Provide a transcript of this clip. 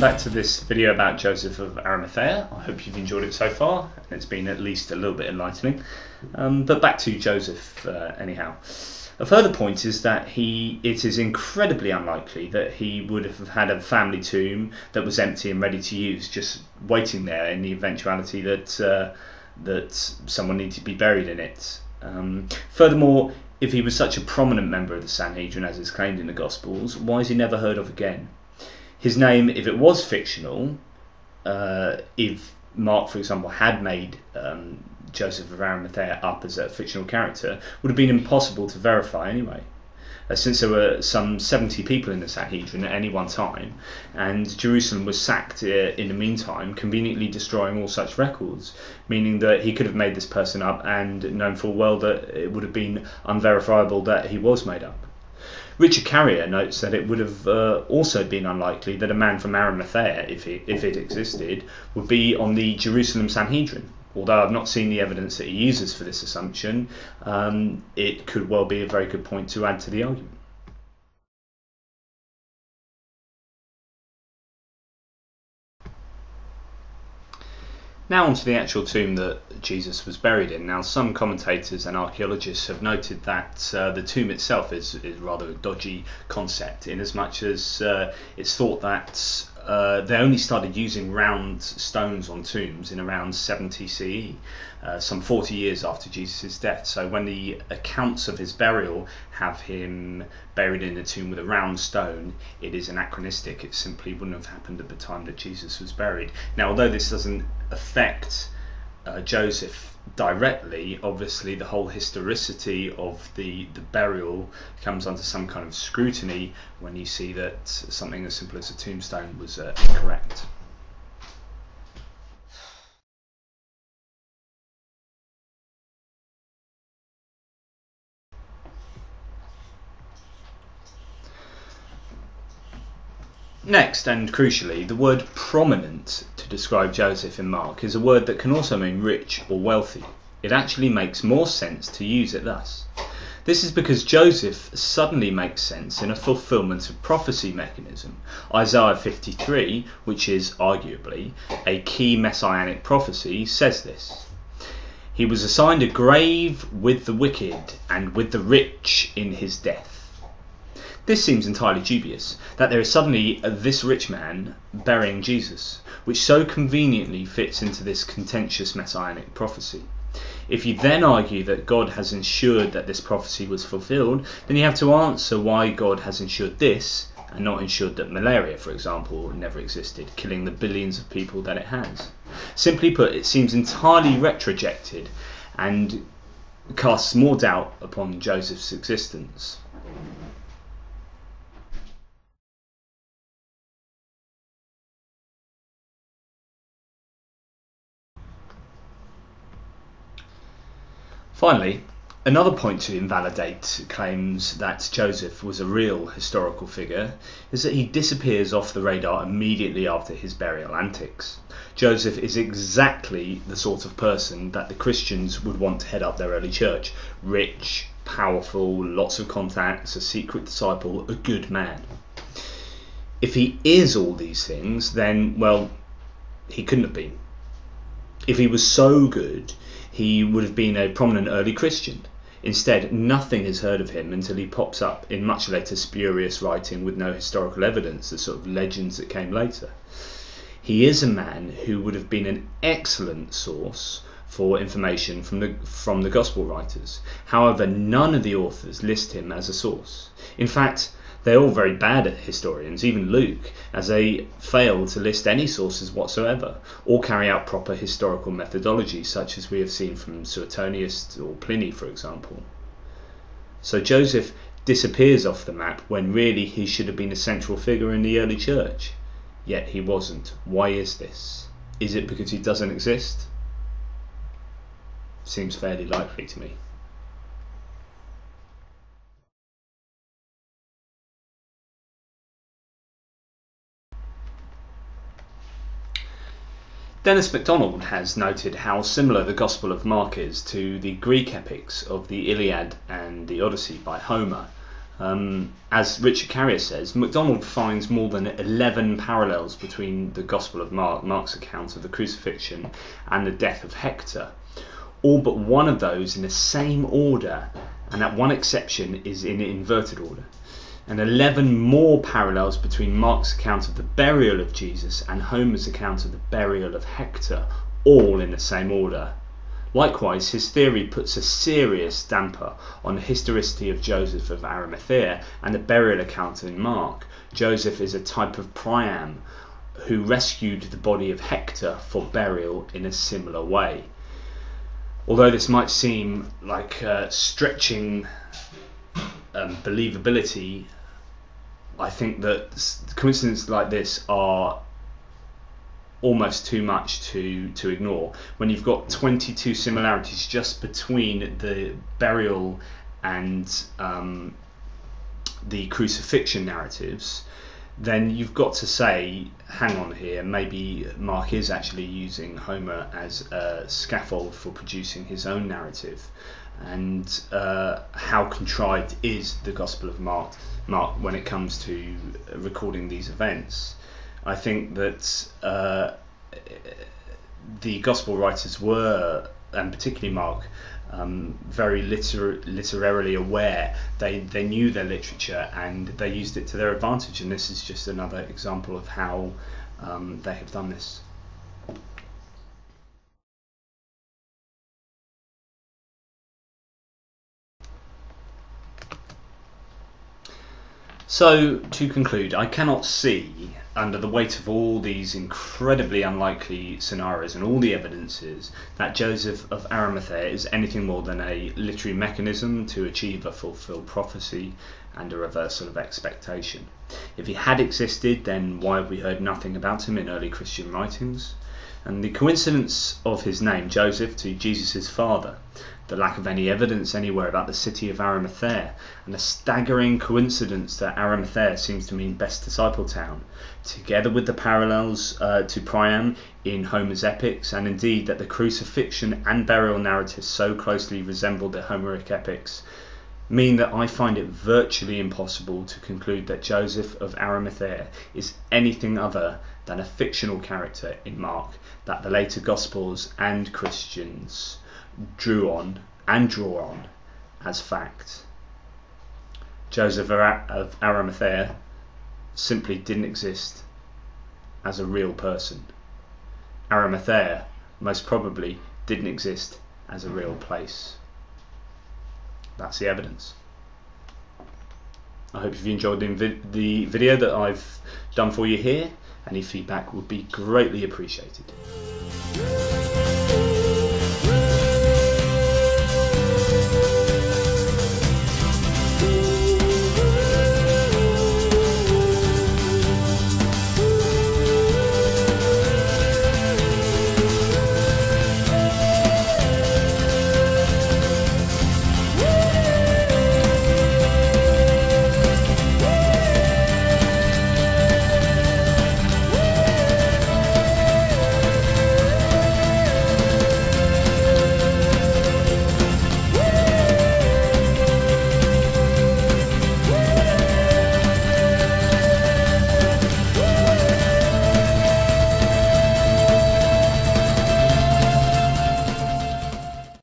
Welcome back to this video about Joseph of Arimathea. I hope you've enjoyed it so far, and it's been at least a little bit enlightening. Um, but back to Joseph, uh, anyhow. A further point is that he, it is incredibly unlikely that he would have had a family tomb that was empty and ready to use, just waiting there in the eventuality that uh, that someone needed to be buried in it. Um, furthermore, if he was such a prominent member of the Sanhedrin as is claimed in the Gospels, why is he never heard of again? His name, if it was fictional, uh, if Mark, for example, had made um, Joseph of Arimathea up as a fictional character, would have been impossible to verify anyway. Uh, since there were some 70 people in the Sanhedrin at any one time, and Jerusalem was sacked uh, in the meantime, conveniently destroying all such records, meaning that he could have made this person up and known full well that it would have been unverifiable that he was made up. Richard Carrier notes that it would have uh, also been unlikely that a man from Arimathea, if it, if it existed, would be on the Jerusalem Sanhedrin. Although I've not seen the evidence that he uses for this assumption, um, it could well be a very good point to add to the argument. Now onto the actual tomb that Jesus was buried in. Now some commentators and archaeologists have noted that uh, the tomb itself is, is rather a dodgy concept in as much as uh, it's thought that uh, they only started using round stones on tombs in around 70 CE, uh, some 40 years after Jesus' death. So when the accounts of his burial have him buried in a tomb with a round stone, it is anachronistic. It simply wouldn't have happened at the time that Jesus was buried. Now, although this doesn't affect uh, Joseph directly, obviously the whole historicity of the, the burial comes under some kind of scrutiny when you see that something as simple as a tombstone was uh, incorrect. Next, and crucially, the word prominent to describe Joseph in Mark is a word that can also mean rich or wealthy. It actually makes more sense to use it thus. This is because Joseph suddenly makes sense in a fulfillment of prophecy mechanism. Isaiah 53, which is arguably a key messianic prophecy, says this. He was assigned a grave with the wicked and with the rich in his death. This seems entirely dubious, that there is suddenly this rich man burying Jesus, which so conveniently fits into this contentious messianic prophecy. If you then argue that God has ensured that this prophecy was fulfilled, then you have to answer why God has ensured this and not ensured that malaria, for example, never existed, killing the billions of people that it has. Simply put, it seems entirely retrojected and casts more doubt upon Joseph's existence. Finally, another point to invalidate claims that Joseph was a real historical figure is that he disappears off the radar immediately after his burial antics. Joseph is exactly the sort of person that the Christians would want to head up their early church rich, powerful, lots of contacts, a secret disciple, a good man. If he is all these things, then, well, he couldn't have been. If he was so good, he would have been a prominent early Christian. Instead, nothing is heard of him until he pops up in much later spurious writing with no historical evidence, the sort of legends that came later. He is a man who would have been an excellent source for information from the from the gospel writers. However, none of the authors list him as a source. In fact, they're all very bad at historians, even Luke, as they fail to list any sources whatsoever, or carry out proper historical methodology, such as we have seen from Suetonius or Pliny, for example. So Joseph disappears off the map when really he should have been a central figure in the early church. Yet he wasn't. Why is this? Is it because he doesn't exist? Seems fairly likely to me. Dennis MacDonald has noted how similar the Gospel of Mark is to the Greek epics of the Iliad and the Odyssey by Homer. Um, as Richard Carrier says, MacDonald finds more than 11 parallels between the Gospel of Mark, Mark's account of the crucifixion, and the death of Hector. All but one of those in the same order, and that one exception is in inverted order. And 11 more parallels between Mark's account of the burial of Jesus and Homer's account of the burial of Hector, all in the same order. Likewise, his theory puts a serious damper on the historicity of Joseph of Arimathea and the burial account in Mark. Joseph is a type of Priam who rescued the body of Hector for burial in a similar way. Although this might seem like uh, stretching um, believability, I think that coincidences like this are almost too much to to ignore. When you've got 22 similarities just between the burial and um, the crucifixion narratives then you've got to say hang on here maybe mark is actually using homer as a scaffold for producing his own narrative and uh, how contrived is the gospel of mark mark when it comes to recording these events I think that uh, the gospel writers were, and particularly Mark, um, very liter- literarily aware. They they knew their literature and they used it to their advantage. And this is just another example of how um, they have done this. So, to conclude, I cannot see, under the weight of all these incredibly unlikely scenarios and all the evidences, that Joseph of Arimathea is anything more than a literary mechanism to achieve a fulfilled prophecy and a reversal of expectation. If he had existed, then why have we heard nothing about him in early Christian writings? And the coincidence of his name, Joseph, to Jesus' father, the lack of any evidence anywhere about the city of Arimathea, and the staggering coincidence that Arimathea seems to mean best disciple town, together with the parallels uh, to Priam in Homer's epics, and indeed that the crucifixion and burial narratives so closely resemble the Homeric epics, mean that I find it virtually impossible to conclude that Joseph of Arimathea is anything other than a fictional character in Mark that the later Gospels and Christians drew on and draw on as fact. Joseph of Arimathea simply didn't exist as a real person. Arimathea most probably didn't exist as a real place. That's the evidence. I hope you've enjoyed the video that I've done for you here. Any feedback would be greatly appreciated.